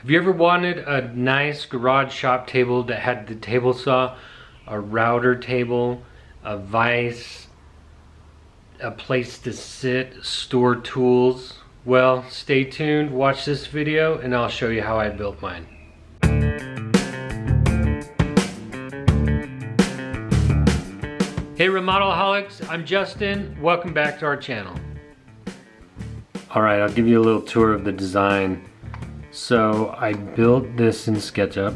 Have you ever wanted a nice garage shop table that had the table saw, a router table, a vise, a place to sit, store tools? Well, stay tuned, watch this video, and I'll show you how I built mine. Hey Remodelaholics, I'm Justin. Welcome back to our channel. All right, I'll give you a little tour of the design. So I built this in SketchUp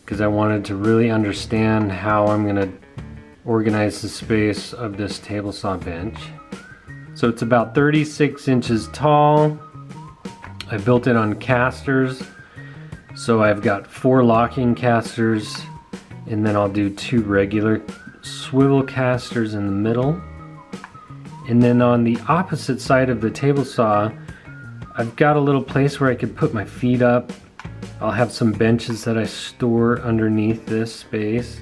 because I wanted to really understand how I'm gonna organize the space of this table saw bench. So it's about 36 inches tall. I built it on casters. So I've got four locking casters and then I'll do two regular swivel casters in the middle. And then on the opposite side of the table saw, I've got a little place where I could put my feet up. I'll have some benches that I store underneath this space.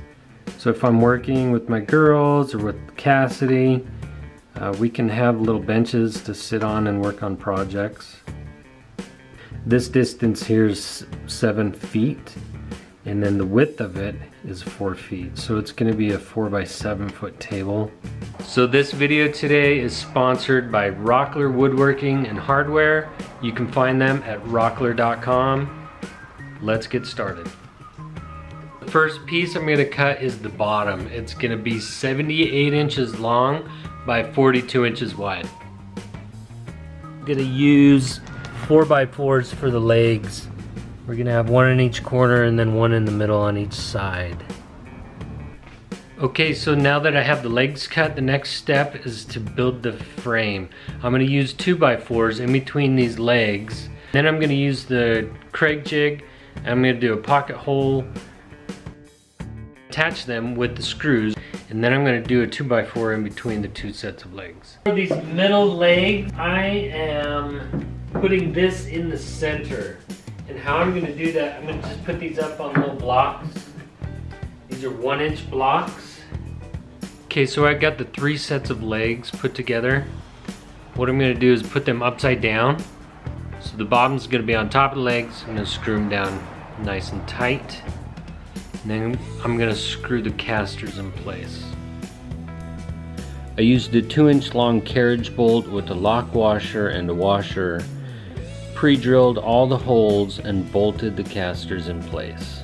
So if I'm working with my girls or with Cassidy, uh, we can have little benches to sit on and work on projects. This distance here is seven feet and then the width of it is four feet. So it's gonna be a four by seven foot table. So this video today is sponsored by Rockler Woodworking and Hardware. You can find them at rockler.com. Let's get started. The first piece I'm gonna cut is the bottom. It's gonna be 78 inches long by 42 inches wide. I'm gonna use four by fours for the legs we're gonna have one in each corner and then one in the middle on each side. Okay, so now that I have the legs cut, the next step is to build the frame. I'm gonna use two by fours in between these legs. Then I'm gonna use the Kreg jig. I'm gonna do a pocket hole, attach them with the screws, and then I'm gonna do a two by four in between the two sets of legs. For these middle legs, I am putting this in the center. And how I'm gonna do that, I'm gonna just put these up on little blocks. These are one inch blocks. Okay, so I got the three sets of legs put together. What I'm gonna do is put them upside down. So the bottom's gonna be on top of the legs. I'm gonna screw them down nice and tight. And then I'm gonna screw the casters in place. I used a two inch long carriage bolt with a lock washer and a washer pre-drilled all the holes and bolted the casters in place.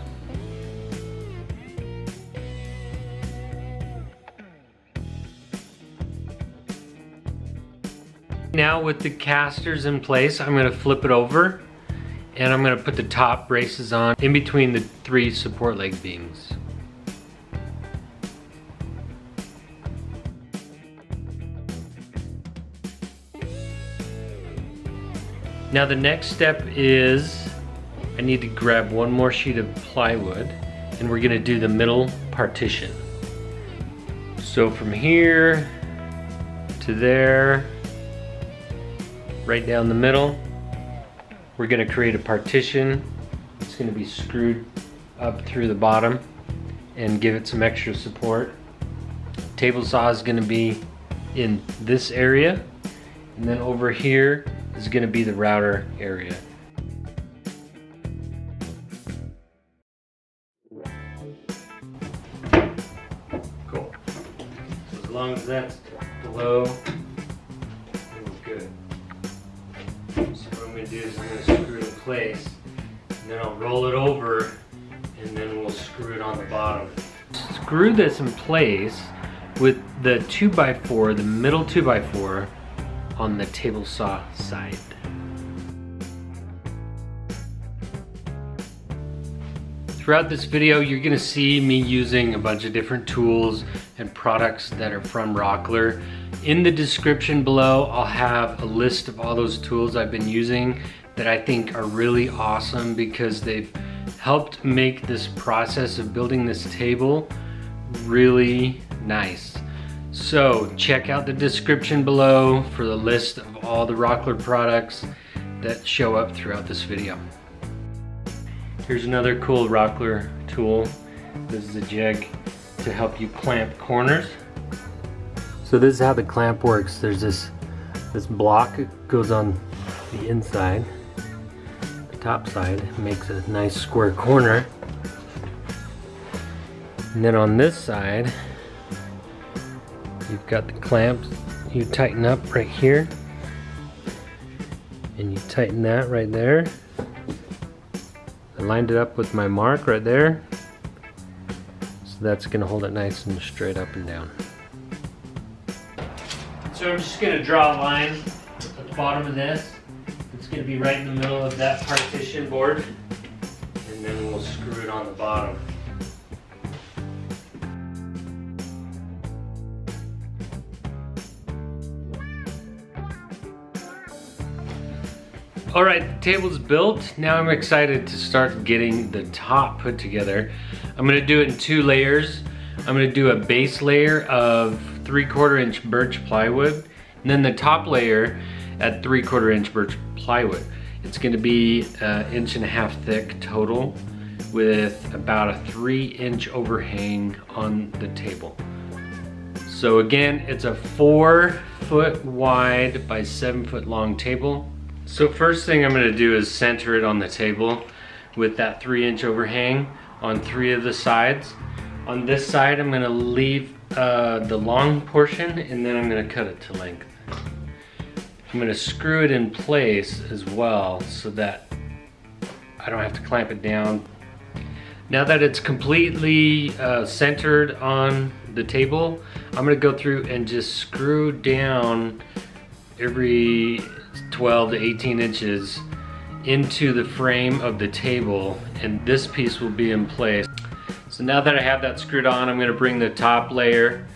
Now with the casters in place, I'm gonna flip it over and I'm gonna put the top braces on in between the three support leg beams. Now the next step is I need to grab one more sheet of plywood and we're gonna do the middle partition. So from here to there, right down the middle, we're gonna create a partition. It's gonna be screwed up through the bottom and give it some extra support. Table saw is gonna be in this area and then over here is going to be the router area. Cool. So as long as that's below, good. So what I'm going to do is I'm going to screw it in place, and then I'll roll it over, and then we'll screw it on the bottom. Screw this in place with the 2x4, the middle 2x4, on the table saw side. Throughout this video, you're gonna see me using a bunch of different tools and products that are from Rockler. In the description below, I'll have a list of all those tools I've been using that I think are really awesome because they've helped make this process of building this table really nice. So check out the description below for the list of all the Rockler products that show up throughout this video. Here's another cool Rockler tool. This is a jig to help you clamp corners. So this is how the clamp works. There's this, this block goes on the inside. The top side. Makes a nice square corner. And then on this side, you've got the clamps. You tighten up right here. And you tighten that right there. I lined it up with my mark right there. So that's gonna hold it nice and straight up and down. So I'm just gonna draw a line at the bottom of this. It's gonna be right in the middle of that partition board. And then we'll screw it on the bottom. All right, the table's built. Now I'm excited to start getting the top put together. I'm gonna do it in two layers. I'm gonna do a base layer of three quarter inch birch plywood, and then the top layer at three quarter inch birch plywood. It's gonna be an inch and a half thick total with about a three inch overhang on the table. So again, it's a four foot wide by seven foot long table. So first thing I'm gonna do is center it on the table with that three inch overhang on three of the sides. On this side, I'm gonna leave uh, the long portion and then I'm gonna cut it to length. I'm gonna screw it in place as well so that I don't have to clamp it down. Now that it's completely uh, centered on the table, I'm gonna go through and just screw down every 12 to 18 inches into the frame of the table and this piece will be in place. So now that I have that screwed on, I'm gonna bring the top layer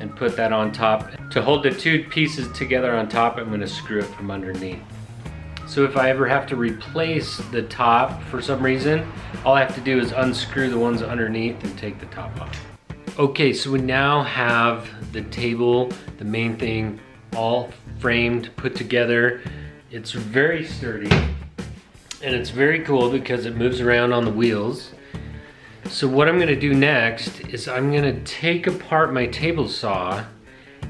and put that on top. To hold the two pieces together on top, I'm gonna screw it from underneath. So if I ever have to replace the top for some reason, all I have to do is unscrew the ones underneath and take the top off. Okay, so we now have the table, the main thing, all framed, put together. It's very sturdy and it's very cool because it moves around on the wheels. So what I'm gonna do next is I'm gonna take apart my table saw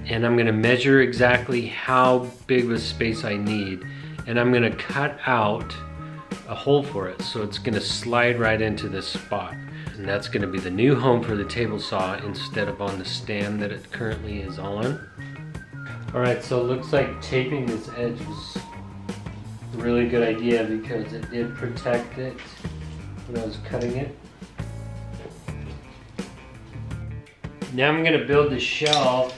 and I'm gonna measure exactly how big of a space I need. And I'm gonna cut out a hole for it. So it's gonna slide right into this spot. And that's gonna be the new home for the table saw instead of on the stand that it currently is on. All right, so it looks like taping this edge was a really good idea because it did protect it when I was cutting it. Now I'm gonna build the shelf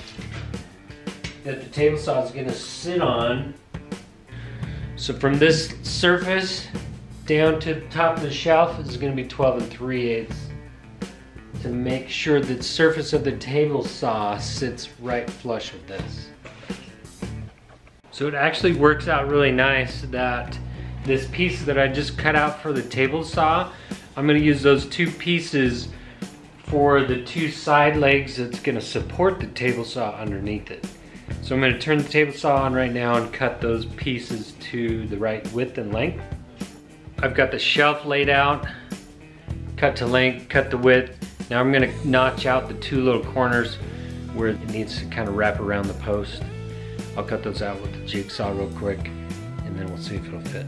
that the table saw is gonna sit on. So from this surface down to the top of the shelf is gonna be 12 and 3 eighths to make sure the surface of the table saw sits right flush with this. So it actually works out really nice that this piece that I just cut out for the table saw, I'm gonna use those two pieces for the two side legs that's gonna support the table saw underneath it. So I'm gonna turn the table saw on right now and cut those pieces to the right width and length. I've got the shelf laid out, cut to length, cut the width. Now I'm gonna notch out the two little corners where it needs to kind of wrap around the post. I'll cut those out with the jigsaw real quick and then we'll see if it'll fit.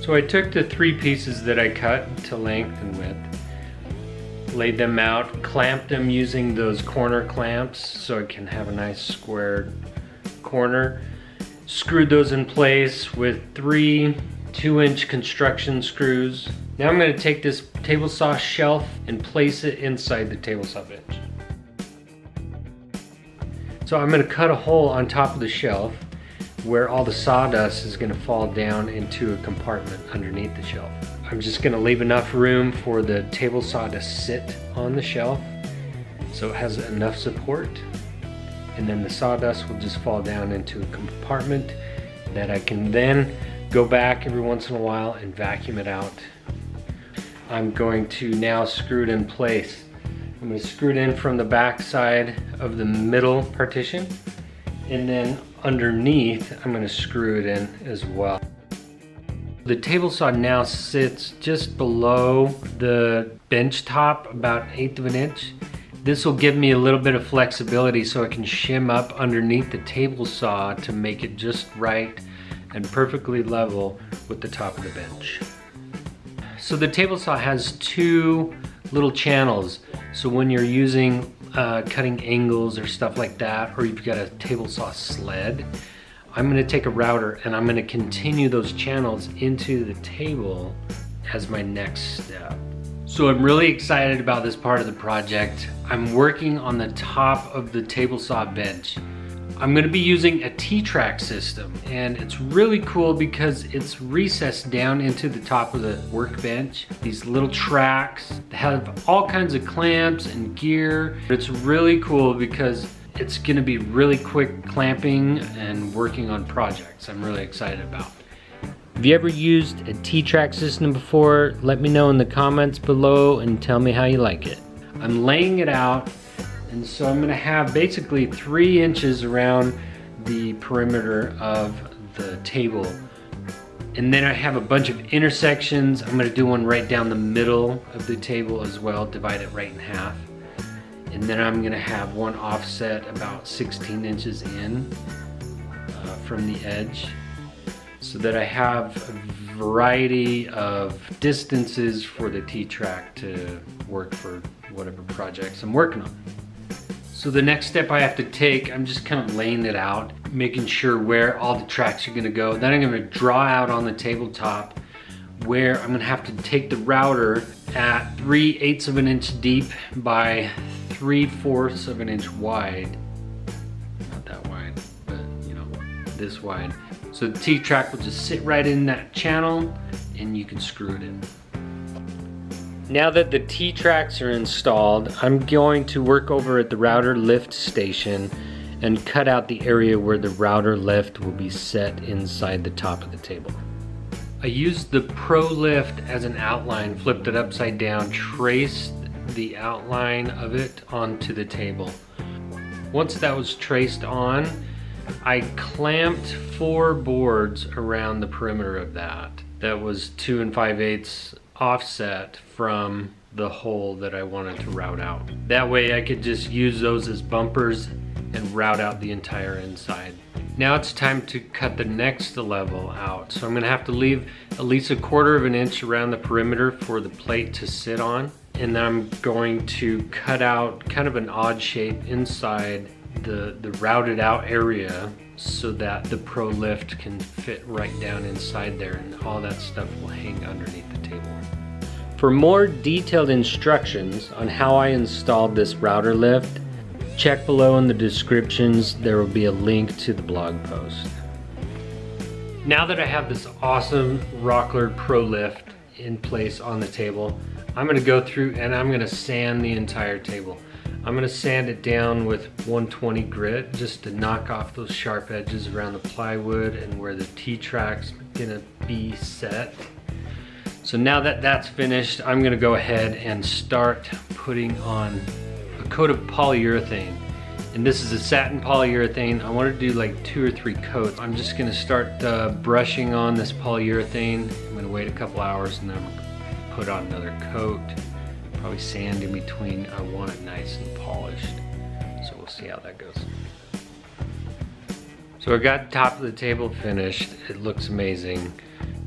So I took the three pieces that I cut to length and width, laid them out, clamped them using those corner clamps so it can have a nice squared corner, screwed those in place with three two inch construction screws. Now I'm gonna take this table saw shelf and place it inside the table saw bench. So I'm gonna cut a hole on top of the shelf where all the sawdust is gonna fall down into a compartment underneath the shelf. I'm just gonna leave enough room for the table saw to sit on the shelf so it has enough support and then the sawdust will just fall down into a compartment that I can then go back every once in a while and vacuum it out. I'm going to now screw it in place I'm going to screw it in from the back side of the middle partition and then underneath I'm going to screw it in as well. The table saw now sits just below the bench top about an eighth of an inch. This will give me a little bit of flexibility so I can shim up underneath the table saw to make it just right and perfectly level with the top of the bench. So the table saw has two little channels. So when you're using uh, cutting angles or stuff like that, or you've got a table saw sled, I'm gonna take a router and I'm gonna continue those channels into the table as my next step. So I'm really excited about this part of the project. I'm working on the top of the table saw bench. I'm gonna be using a T-track system and it's really cool because it's recessed down into the top of the workbench. These little tracks have all kinds of clamps and gear. It's really cool because it's gonna be really quick clamping and working on projects I'm really excited about. Have you ever used a T-track system before? Let me know in the comments below and tell me how you like it. I'm laying it out and so I'm gonna have basically three inches around the perimeter of the table. And then I have a bunch of intersections. I'm gonna do one right down the middle of the table as well, divide it right in half. And then I'm gonna have one offset about 16 inches in uh, from the edge so that I have a variety of distances for the T-track to work for whatever projects I'm working on. So the next step I have to take, I'm just kind of laying it out, making sure where all the tracks are gonna go. Then I'm gonna draw out on the tabletop where I'm gonna have to take the router at 3 eighths of an inch deep by 3 fourths of an inch wide. Not that wide, but you know, this wide. So the T-track will just sit right in that channel and you can screw it in. Now that the T-tracks are installed, I'm going to work over at the router lift station and cut out the area where the router lift will be set inside the top of the table. I used the Pro Lift as an outline, flipped it upside down, traced the outline of it onto the table. Once that was traced on, I clamped four boards around the perimeter of that. That was two and five eighths offset from the hole that I wanted to route out. That way I could just use those as bumpers and route out the entire inside. Now it's time to cut the next level out. So I'm gonna have to leave at least a quarter of an inch around the perimeter for the plate to sit on. And then I'm going to cut out kind of an odd shape inside the, the routed out area so that the Pro Lift can fit right down inside there and all that stuff will hang underneath the table. For more detailed instructions on how I installed this router lift, check below in the descriptions. There will be a link to the blog post. Now that I have this awesome Rockler Pro Lift in place on the table, I'm gonna go through and I'm gonna sand the entire table. I'm gonna sand it down with 120 grit just to knock off those sharp edges around the plywood and where the T-track's gonna be set. So now that that's finished, I'm gonna go ahead and start putting on a coat of polyurethane. And this is a satin polyurethane. I want to do like two or three coats. I'm just gonna start uh, brushing on this polyurethane. I'm gonna wait a couple hours and then put on another coat probably sand in between. I want it nice and polished. So we'll see how that goes. So I got the top of the table finished. It looks amazing.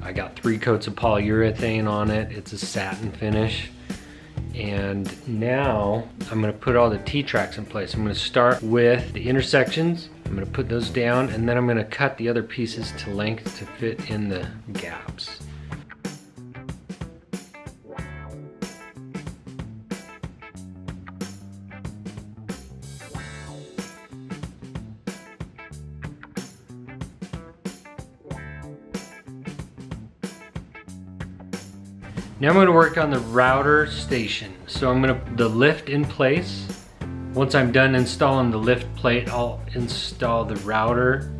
I got three coats of polyurethane on it. It's a satin finish. And now I'm gonna put all the T-tracks in place. I'm gonna start with the intersections. I'm gonna put those down and then I'm gonna cut the other pieces to length to fit in the gaps. Now I'm gonna work on the router station. So I'm gonna, the lift in place. Once I'm done installing the lift plate, I'll install the router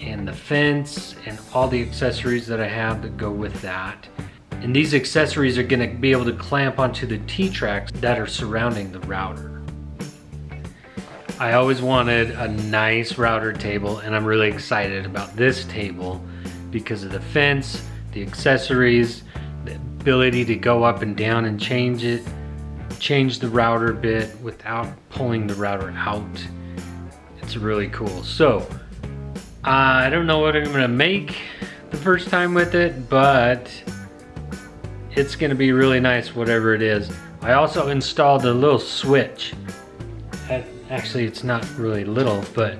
and the fence and all the accessories that I have that go with that. And these accessories are gonna be able to clamp onto the T-tracks that are surrounding the router. I always wanted a nice router table and I'm really excited about this table because of the fence, the accessories, ability to go up and down and change it, change the router bit without pulling the router out. It's really cool. So Uh, I don't know what I'm gonna make the first time with it, but it's gonna be really nice whatever it is. I also installed a little switch. Actually, it's not really little, but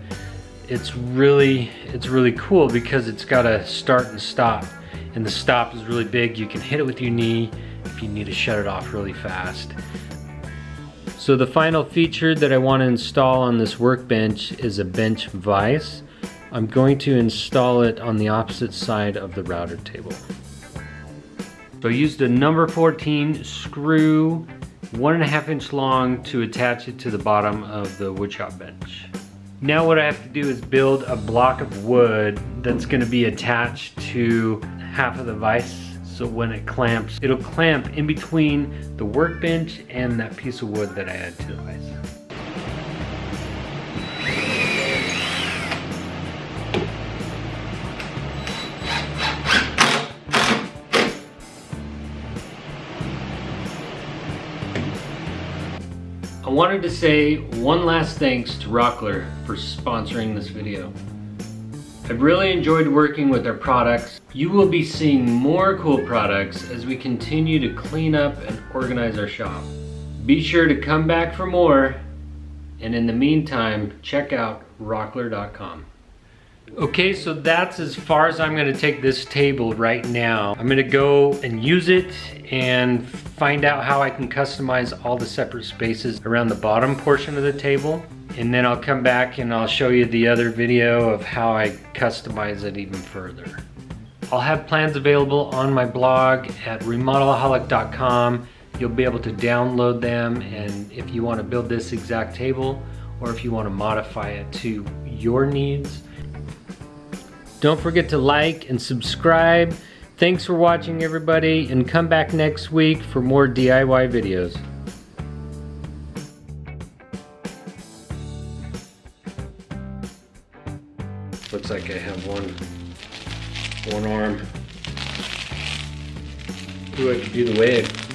it's really, it's really cool because it's got a start and stop. And the stop is really big. You can hit it with your knee if you need to shut it off really fast. So the final feature that I want to install on this workbench is a bench vise. I'm going to install it on the opposite side of the router table. So I used a number 14 screw, one and a half inch long to attach it to the bottom of the woodshop bench. Now what I have to do is build a block of wood that's gonna be attached to half of the vise so when it clamps, it'll clamp in between the workbench and that piece of wood that I add to the vise. I wanted to say one last thanks to Rockler for sponsoring this video. I've really enjoyed working with their products. You will be seeing more cool products as we continue to clean up and organize our shop. Be sure to come back for more, and in the meantime, check out rockler.com. Okay, so that's as far as I'm gonna take this table right now. I'm gonna go and use it and find out how I can customize all the separate spaces around the bottom portion of the table. And then I'll come back and I'll show you the other video of how I customize it even further. I'll have plans available on my blog at remodelaholic.com. You'll be able to download them and if you want to build this exact table or if you want to modify it to your needs, don't forget to like and subscribe. Thanks for watching everybody and come back next week for more DIY videos. Looks like I have one, one arm. Ooh, I could do the wave.